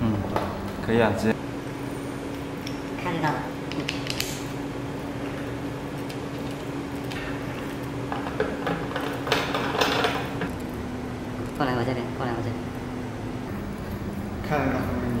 嗯，可以啊，直接。看到了。过来我这边，过来我这边。看得到你。